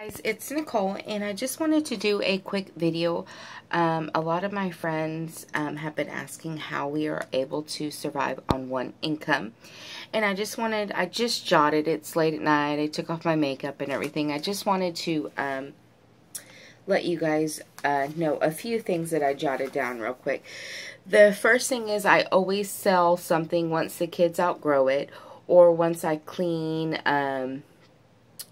guys it's Nicole and I just wanted to do a quick video. Um, a lot of my friends um, have been asking how we are able to survive on one income. And I just wanted I just jotted it's late at night I took off my makeup and everything. I just wanted to um, let you guys uh, know a few things that I jotted down real quick. The first thing is I always sell something once the kids outgrow it or once I clean um,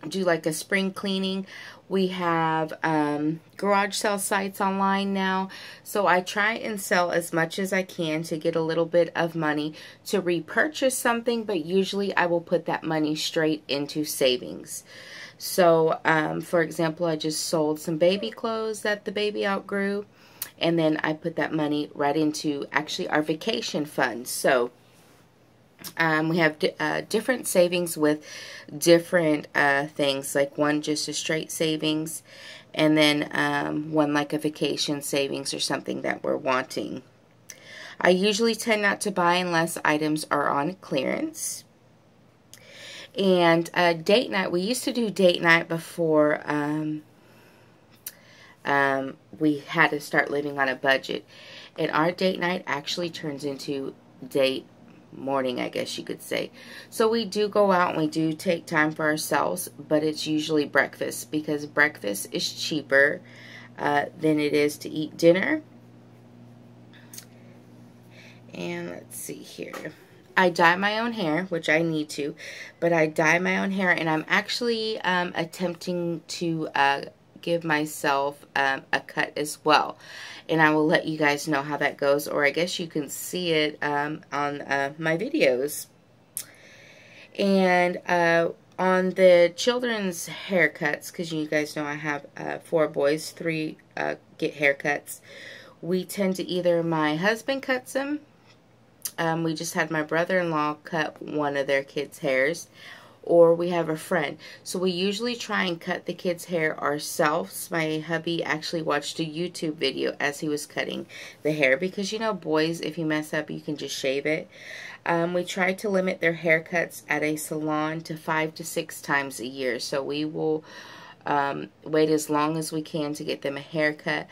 do like a spring cleaning. We have um, garage sale sites online now. So I try and sell as much as I can to get a little bit of money to repurchase something. But usually I will put that money straight into savings. So um, for example, I just sold some baby clothes that the baby outgrew. And then I put that money right into actually our vacation fund. So um, we have uh, different savings with different uh, things, like one just a straight savings, and then um, one like a vacation savings or something that we're wanting. I usually tend not to buy unless items are on clearance. And uh, date night, we used to do date night before um, um, we had to start living on a budget. And our date night actually turns into date morning, I guess you could say. So we do go out and we do take time for ourselves, but it's usually breakfast because breakfast is cheaper uh, than it is to eat dinner. And let's see here. I dye my own hair, which I need to, but I dye my own hair, and I'm actually um, attempting to uh, give myself um, a cut as well. And I will let you guys know how that goes, or I guess you can see it um, on uh, my videos. And uh, on the children's haircuts, because you guys know I have uh, four boys, three uh, get haircuts. We tend to either my husband cuts them. Um, we just had my brother-in-law cut one of their kids' hairs or we have a friend. So we usually try and cut the kids' hair ourselves. My hubby actually watched a YouTube video as he was cutting the hair because you know boys, if you mess up, you can just shave it. Um, we try to limit their haircuts at a salon to five to six times a year. So we will um, wait as long as we can to get them a haircut.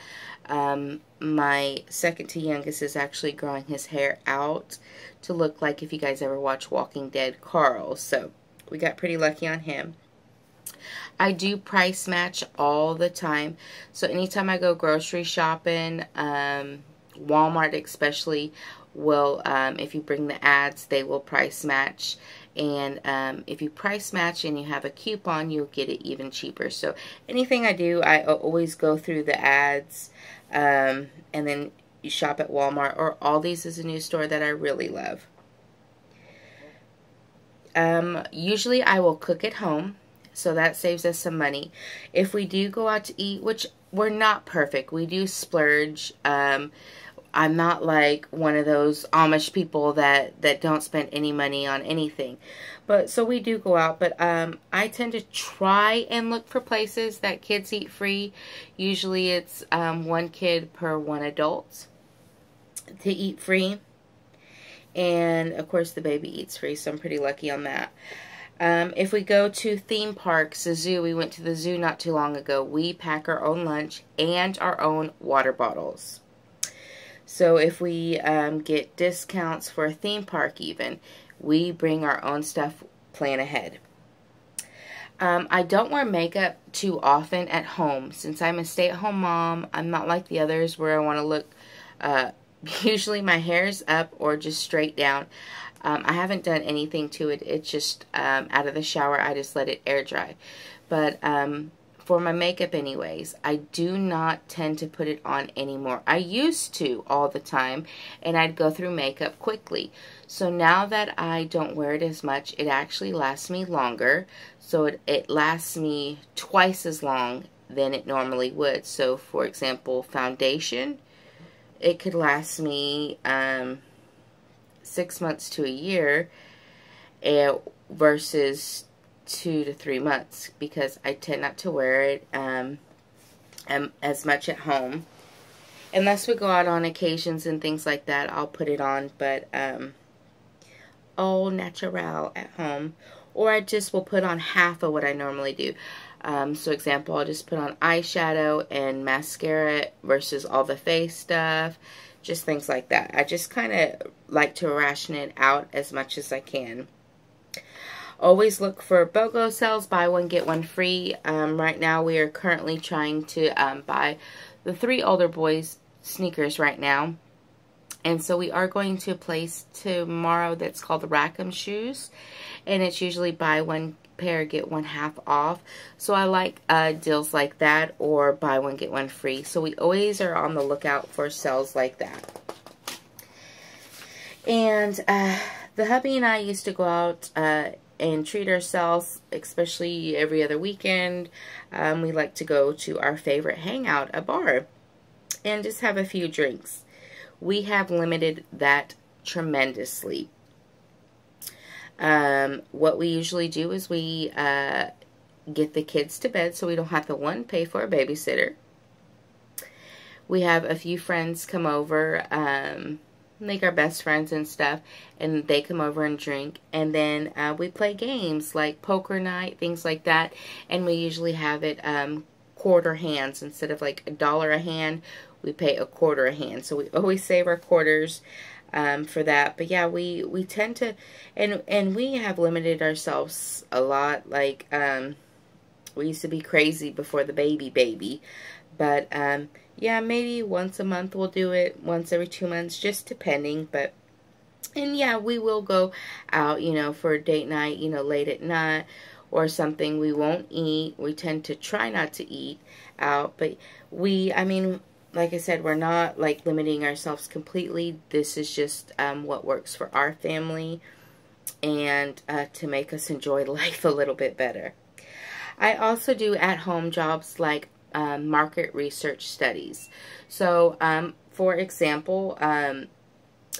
Um, my second to youngest is actually growing his hair out to look like if you guys ever watch Walking Dead, Carl. So we got pretty lucky on him. I do price match all the time. So anytime I go grocery shopping, um, Walmart especially will, um, if you bring the ads, they will price match. And um, if you price match and you have a coupon, you'll get it even cheaper. So anything I do, I always go through the ads. Um, and then you shop at Walmart or Aldi's is a new store that I really love. Um, usually I will cook at home, so that saves us some money. If we do go out to eat, which we're not perfect, we do splurge. Um, I'm not like one of those Amish people that, that don't spend any money on anything. But so we do go out, but um, I tend to try and look for places that kids eat free. Usually it's um, one kid per one adult to eat free. And of course the baby eats free, so I'm pretty lucky on that. Um, if we go to theme parks, the zoo, we went to the zoo not too long ago. We pack our own lunch and our own water bottles. So if we um, get discounts for a theme park even, we bring our own stuff, plan ahead. Um, I don't wear makeup too often at home. Since I'm a stay-at-home mom, I'm not like the others where I want to look uh, Usually my hair is up or just straight down. Um, I haven't done anything to it. It's just um, out of the shower. I just let it air dry. But um, for my makeup anyways, I do not tend to put it on anymore. I used to all the time and I'd go through makeup quickly. So now that I don't wear it as much, it actually lasts me longer. So it, it lasts me twice as long than it normally would. So for example, foundation, it could last me um, six months to a year uh, versus two to three months because I tend not to wear it um, um, as much at home. Unless we go out on occasions and things like that, I'll put it on, but um, all natural at home. Or I just will put on half of what I normally do. Um, so example, I'll just put on eyeshadow and mascara versus all the face stuff. Just things like that. I just kind of like to ration it out as much as I can. Always look for BOGO sales, buy one, get one free. Um, right now we are currently trying to um, buy the three older boys sneakers right now. And so we are going to a place tomorrow that's called the Rack Room Shoes. And it's usually buy one pair, get one half off. So I like uh, deals like that or buy one, get one free. So we always are on the lookout for sales like that. And uh, the hubby and I used to go out uh, and treat ourselves, especially every other weekend. Um, we like to go to our favorite hangout, a bar, and just have a few drinks. We have limited that tremendously. Um, what we usually do is we uh, get the kids to bed so we don't have to, one, pay for a babysitter. We have a few friends come over, um, like our best friends and stuff, and they come over and drink. And then uh, we play games like poker night, things like that. And we usually have it um, quarter hands instead of like a dollar a hand. We pay a quarter a hand, so we always save our quarters um, for that. But yeah, we we tend to, and and we have limited ourselves a lot. Like um, we used to be crazy before the baby baby, but um, yeah, maybe once a month we'll do it. Once every two months, just depending. But and yeah, we will go out, you know, for a date night, you know, late at night or something. We won't eat. We tend to try not to eat out, but we, I mean, like I said, we're not like limiting ourselves completely. This is just um, what works for our family and uh, to make us enjoy life a little bit better. I also do at-home jobs like um, market research studies. So, um, for example, um,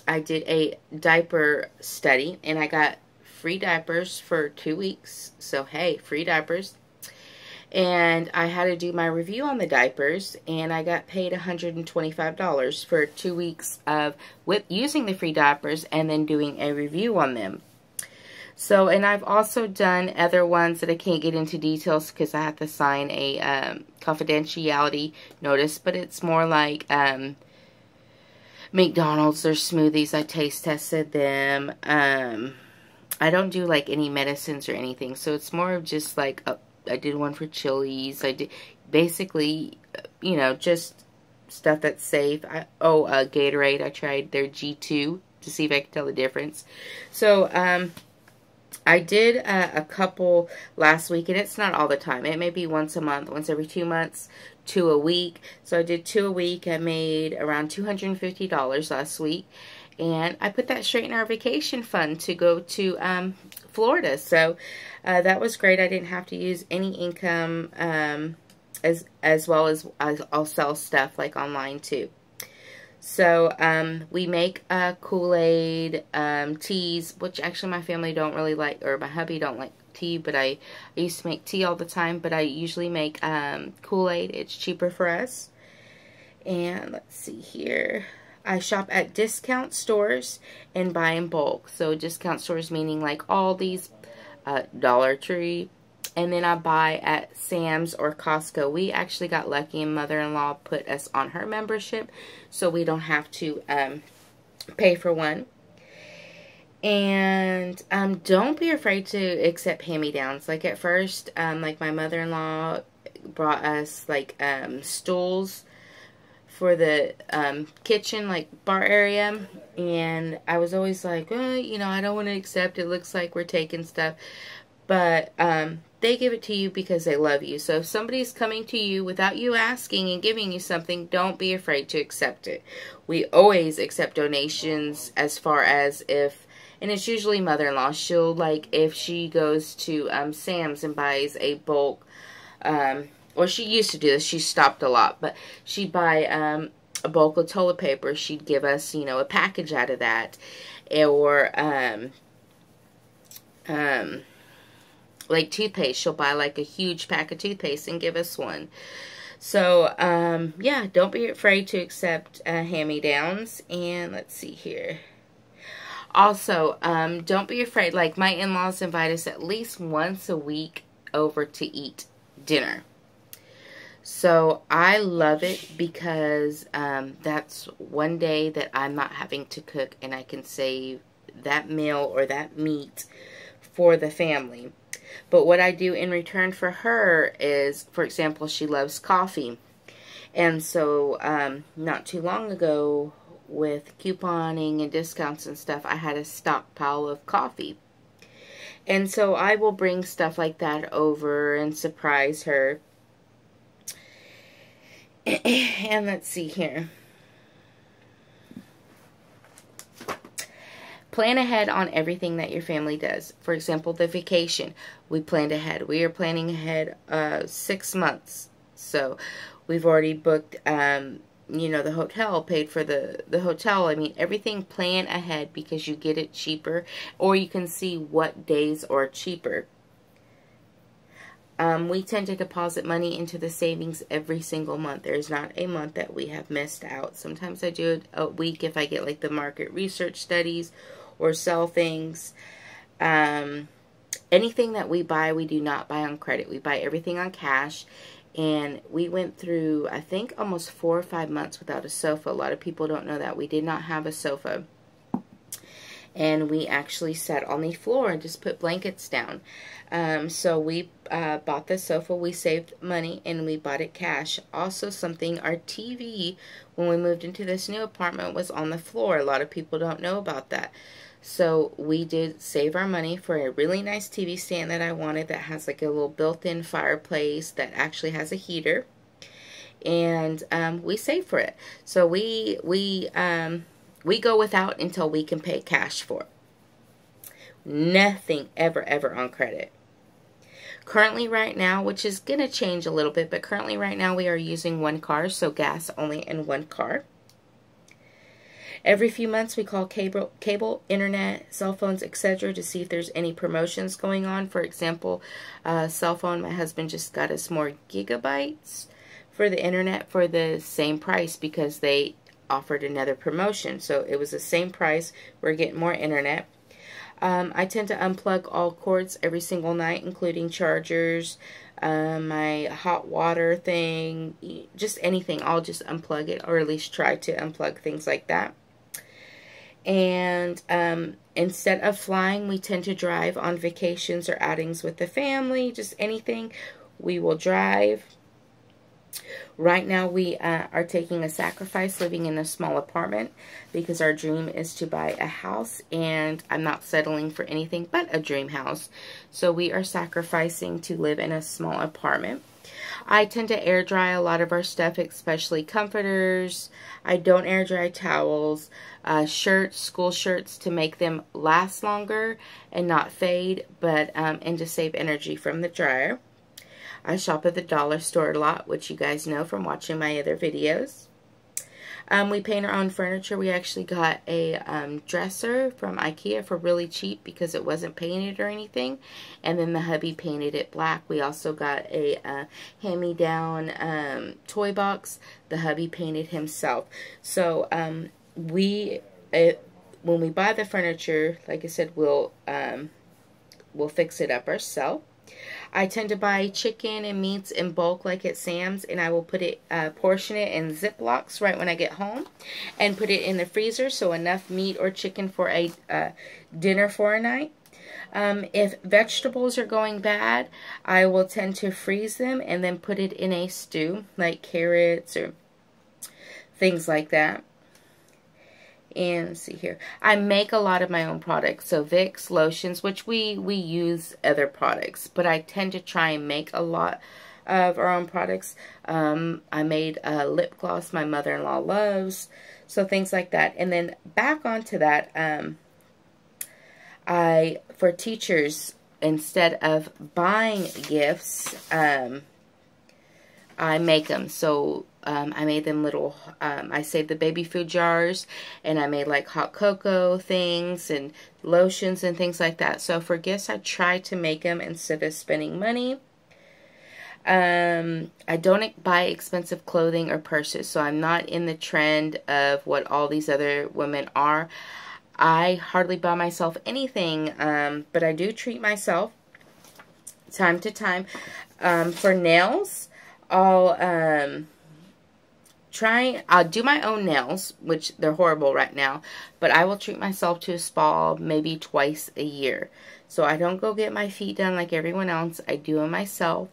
I did a diaper study and I got free diapers for two weeks. So, hey, free diapers. And I had to do my review on the diapers and I got paid $125 for two weeks of using the free diapers and then doing a review on them. So, and I've also done other ones that I can't get into details because I have to sign a um, confidentiality notice, but it's more like um, McDonald's, their smoothies. I taste tested them. Um, I don't do like any medicines or anything, so it's more of just like a, I did one for Chili's. I did basically, you know, just stuff that's safe. I, oh, uh, Gatorade. I tried their G2 to see if I could tell the difference. So, um, I did uh, a couple last week, and it's not all the time. It may be once a month, once every two months, two a week. So I did two a week. I made around $250 last week. And I put that straight in our vacation fund to go to um, Florida. So uh, that was great. I didn't have to use any income um, as, as well as I'll sell stuff like online too. So, um, we make uh, Kool-Aid, um, teas, which actually my family don't really like, or my hubby don't like tea, but I, I used to make tea all the time, but I usually make um, Kool-Aid. It's cheaper for us. And let's see here. I shop at discount stores and buy in bulk. So discount stores meaning like Aldi's, uh, Dollar Tree, and then I buy at Sam's or Costco. We actually got lucky and mother-in-law put us on her membership so we don't have to um, pay for one. And um, don't be afraid to accept hand-me-downs. Like at first, um, like my mother-in-law brought us like um, stools for the um, kitchen, like bar area. And I was always like, you know, I don't want to accept. It looks like we're taking stuff. But um, they give it to you because they love you. So if somebody's coming to you without you asking and giving you something, don't be afraid to accept it. We always accept donations as far as if, and it's usually mother-in-law. She'll, like, if she goes to um, Sam's and buys a bulk, um, well, she used to do this. She stopped a lot. But she'd buy um, a bulk of toilet paper. She'd give us, you know, a package out of that. Or, um, um, like toothpaste. She'll buy like a huge pack of toothpaste and give us one. So, um, yeah, don't be afraid to accept uh, hand-me-downs. And let's see here. Also, um, don't be afraid. Like, my in-laws invite us at least once a week over to eat dinner. So I love it because um, that's one day that I'm not having to cook and I can save that meal or that meat for the family. But what I do in return for her is, for example, she loves coffee. And so um, not too long ago with couponing and discounts and stuff, I had a stockpile of coffee. And so I will bring stuff like that over and surprise her. and let's see here. Plan ahead on everything that your family does. For example, the vacation. We planned ahead. We are planning ahead uh, six months. So we've already booked, um, you know, the hotel, paid for the, the hotel. I mean, everything plan ahead because you get it cheaper or you can see what days are cheaper. Um, we tend to deposit money into the savings every single month. There's not a month that we have missed out. Sometimes I do it a week if I get like the market research studies or sell things. Um, anything that we buy, we do not buy on credit. We buy everything on cash. And we went through, I think, almost four or five months without a sofa. A lot of people don't know that. We did not have a sofa and we actually sat on the floor and just put blankets down. Um, so we uh, bought the sofa, we saved money, and we bought it cash. Also something, our TV, when we moved into this new apartment, was on the floor. A lot of people don't know about that. So we did save our money for a really nice TV stand that I wanted that has like a little built-in fireplace that actually has a heater. And um, we saved for it. So we, we, um, we go without until we can pay cash for it. Nothing ever, ever on credit. Currently right now, which is going to change a little bit, but currently right now we are using one car, so gas only in one car. Every few months we call cable, cable internet, cell phones, etc. to see if there's any promotions going on. For example, uh, cell phone, my husband just got us more gigabytes for the internet for the same price because they offered another promotion. So it was the same price. We're getting more internet. Um, I tend to unplug all cords every single night, including chargers, um, my hot water thing, just anything. I'll just unplug it, or at least try to unplug things like that. And um, instead of flying, we tend to drive on vacations or outings with the family, just anything. We will drive. Right now we uh, are taking a sacrifice living in a small apartment because our dream is to buy a house and I'm not settling for anything but a dream house. So we are sacrificing to live in a small apartment. I tend to air dry a lot of our stuff, especially comforters. I don't air dry towels, uh, shirts, school shirts to make them last longer and not fade, but um, and to save energy from the dryer. I shop at the dollar store a lot, which you guys know from watching my other videos. Um, we paint our own furniture. We actually got a um, dresser from Ikea for really cheap because it wasn't painted or anything. And then the hubby painted it black. We also got a uh, hand-me-down um, toy box. The hubby painted himself. So um, we, it, when we buy the furniture, like I said, we'll, um, we'll fix it up ourselves. I tend to buy chicken and meats in bulk like at Sam's and I will put it, uh, portion it in Ziplocs right when I get home and put it in the freezer so enough meat or chicken for a uh, dinner for a night. Um, if vegetables are going bad, I will tend to freeze them and then put it in a stew like carrots or things like that and see here. I make a lot of my own products. So Vicks, lotions, which we, we use other products. But I tend to try and make a lot of our own products. Um, I made a lip gloss my mother-in-law loves. So things like that. And then back onto that, um, I, for teachers, instead of buying gifts, um, I make them. So um, I made them little, um, I saved the baby food jars and I made like hot cocoa things and lotions and things like that. So for gifts, I try to make them instead of spending money. Um, I don't buy expensive clothing or purses, so I'm not in the trend of what all these other women are. I hardly buy myself anything, um, but I do treat myself. time to time. Um, for nails, I'll um, try, I'll do my own nails, which they're horrible right now, but I will treat myself to a spa maybe twice a year. So I don't go get my feet done like everyone else. I do them myself.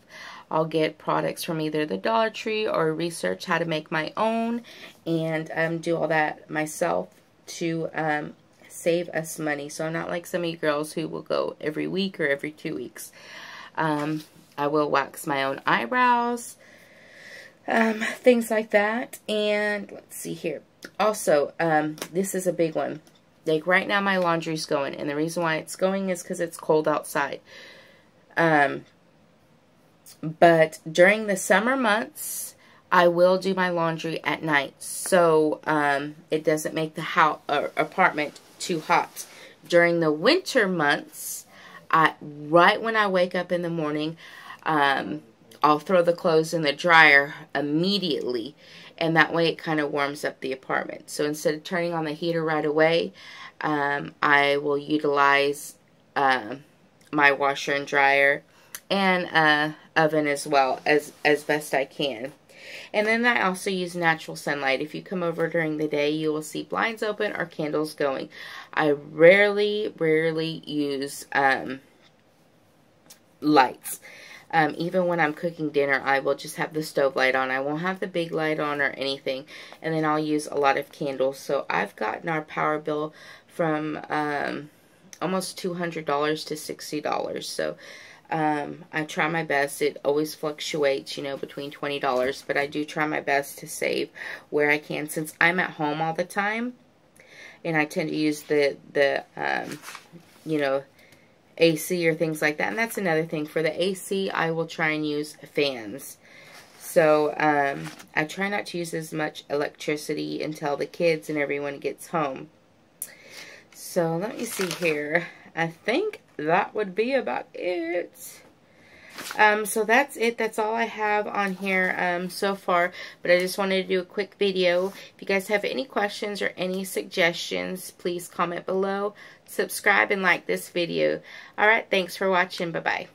I'll get products from either the Dollar Tree or research how to make my own and um, do all that myself to um, save us money. So I'm not like some of you girls who will go every week or every two weeks. Um, I will wax my own eyebrows, um, things like that. And let's see here. Also, um, this is a big one. Like right now my laundry's going. And the reason why it's going is because it's cold outside. Um, but during the summer months, I will do my laundry at night. So um, it doesn't make the house, uh, apartment too hot. During the winter months, I, right when I wake up in the morning, um, I'll throw the clothes in the dryer immediately and that way it kind of warms up the apartment. So instead of turning on the heater right away, um, I will utilize uh, my washer and dryer and uh, oven as well as, as best I can. And then I also use natural sunlight. If you come over during the day, you will see blinds open or candles going. I rarely, rarely use um, lights. Um, even when I'm cooking dinner, I will just have the stove light on. I won't have the big light on or anything. And then I'll use a lot of candles. So I've gotten our power bill from um, almost $200 to $60. So um, I try my best. It always fluctuates, you know, between $20. But I do try my best to save where I can. Since I'm at home all the time, and I tend to use the, the um, you know, AC or things like that. And that's another thing. For the AC, I will try and use fans. So, um, I try not to use as much electricity until the kids and everyone gets home. So, let me see here. I think that would be about it. Um, so that's it. That's all I have on here um, so far. But I just wanted to do a quick video. If you guys have any questions or any suggestions, please comment below. Subscribe and like this video. Alright, thanks for watching. Bye-bye.